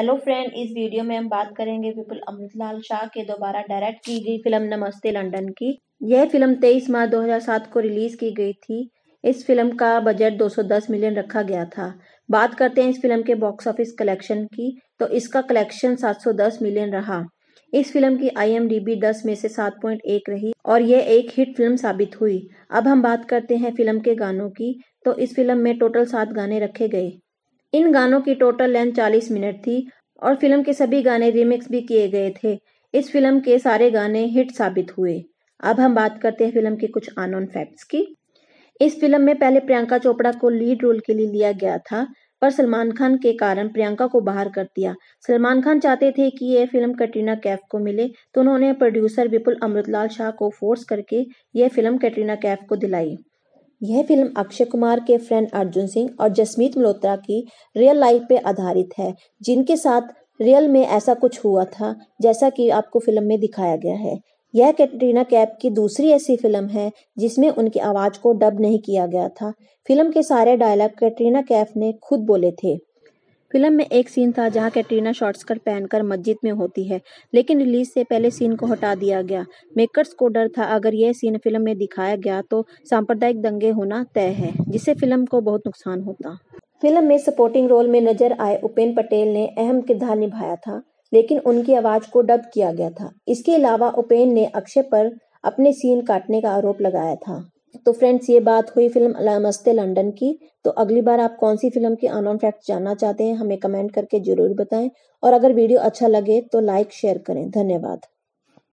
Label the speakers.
Speaker 1: Hello friend इस video में हम बात करेंगे विपुल अमृतलाल शाह के दोबारा डायरेक्ट की गई फ़िल्म नमस्ते लंदन की। यह फ़िल्म 23 मार्च 2007 को रिलीज़ की गई थी। इस फ़िल्म का बजट 210 मिलियन रखा गया था। बात करते हैं इस फ़िल्म के बॉक्स ऑफ़िस कलेक्शन की तो इसका कलेक्शन 710 मिलियन रहा। इस फ़िल्म की आई एम 10 में से 7.1 रही और यह एक हिट फ़िल्म साबित हुई। अब हम बात करते हैं फ़िल्म के गानों की तो इस फ़िल्म में टोटल सात गाने रखे गए। इन गानों की टोटल लेंथ 40 मिनट थी और फ़िल्म के सभी गाने रिमिक्स भी किए गए थे। इस फ़िल्म के सारे गाने हिट साबित हुए। अब हम बात करते हैं फ़िल्म के कुछ अनोन फैक्ट्स की। इस फ़िल्म में पहले प्रियंका चोपड़ा को लीड रोल के लिए लिया गया था, पर सलमान खान के कारण प्रियंका को बाहर कर दिया। सलमान खान चाहते थे कि यह फ़िल्म कटरीना कैफ को मिले तो उन्होंने प्रोड्यूसर विपुल अमृतलाल शाह को फोर्स करके यह फ़िल्म कटरीना कैफ को दिलाई। यह फ़िल्म अक्षय कुमार के फ्रेंड अर्जुन सिंह और जसमीत मल्होत्रा की रियल लाइफ पे आधारित है, जिनके साथ रियल में ऐसा कुछ हुआ था, जैसा कि आपको फ़िल्म में दिखाया गया है। यह कैटरीना कैफ की दूसरी ऐसी फ़िल्म है, जिसमें उनकी आवाज़ को डब नहीं किया गया था। फ़िल्म के सारे डायलॉग कैटरीना कैफ ने खुद बोले थे। फ़िल्म में एक सीन था जहाँ कैटरीना शॉर्ट स्कर्ट पहनकर मस्जिद में होती है, लेकिन रिलीज़ से पहले सीन को हटा दिया गया। मेकर्स को डर था, अगर यह सीन फ़िल्म में दिखाया गया तो सांप्रदायिक दंगे होना तय है, जिससे फ़िल्म को बहुत नुकसान होता। फ़िल्म में सपोर्टिंग रोल में नज़र आए उपेन पटेल ने अहम किरदार निभाया था, लेकिन उनकी आवाज़ को डब किया गया था। इसके अलावा उपेन ने अक्षय पर अपने सीन काटने का आरोप लगाया था। तो फ्रेंड्स, ये बात हुई फ़िल्म नमस्ते लंदन की। तो अगली बार आप कौन सी फ़िल्म के ऑन फैक्ट जानना चाहते हैं, हमें कमेंट करके ज़रूर बताएँ। और अगर वीडियो अच्छा लगे तो लाइक, शेयर करें। धन्यवाद।